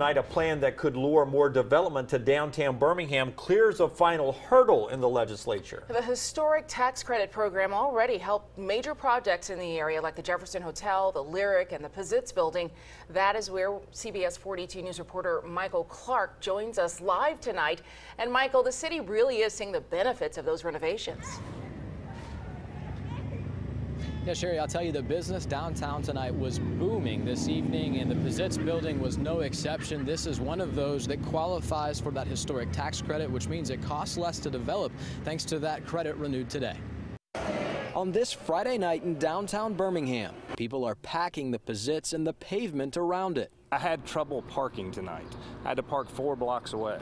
Tonight, a plan that could lure more development to downtown Birmingham clears a final hurdle in the legislature. The historic tax credit program already helped major projects in the area like the Jefferson Hotel, the Lyric, and the Pizitz building. That is where CBS 42 News reporter Michael Clark joins us live tonight. And Michael, the city really is seeing the benefits of those renovations. Yeah, Sherry, I'll tell you, the business downtown tonight was booming this evening, and the Pizitz building was no exception. This is one of those that qualifies for that historic tax credit, which means it costs less to develop thanks to that credit renewed today. On this Friday night in downtown Birmingham, people are packing the Pizitz and the pavement around it. I had trouble parking tonight. I had to park four blocks away.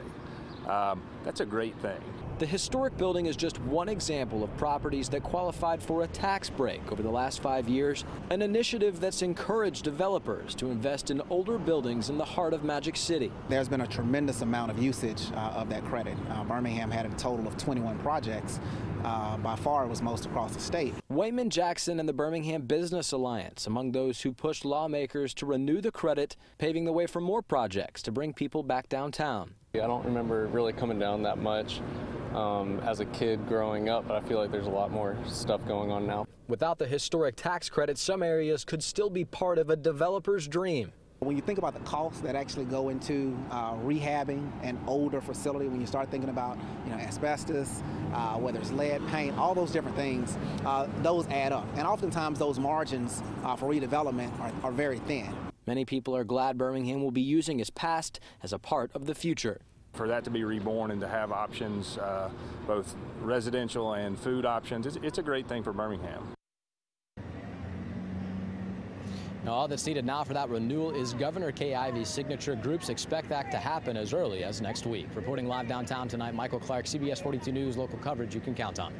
Um, that's a great thing. The historic building is just one example of properties that qualified for a tax break over the last five years, an initiative that's encouraged developers to invest in older buildings in the heart of Magic City. There's been a tremendous amount of usage uh, of that credit. Uh, Birmingham had a total of 21 projects. Uh, by far, it was most across the state. Wayman Jackson and the Birmingham Business Alliance among those who pushed lawmakers to renew the credit, paving the way for more projects to bring people back downtown. I don't remember really coming down that much um, as a kid growing up, but I feel like there's a lot more stuff going on now. Without the historic tax credit, some areas could still be part of a developer's dream. When you think about the costs that actually go into uh, rehabbing an older facility, when you start thinking about you know asbestos, uh, whether it's lead paint, all those different things, uh, those add up. And oftentimes those margins uh, for redevelopment are, are very thin. Many people are glad Birmingham will be using its past as a part of the future. For that to be reborn and to have options, uh, both residential and food options, it's, it's a great thing for Birmingham. Now, all that's needed now for that renewal is Governor Kay Ivey's signature. Groups expect that to happen as early as next week. Reporting live downtown tonight, Michael Clark, CBS 42 News, local coverage you can count on.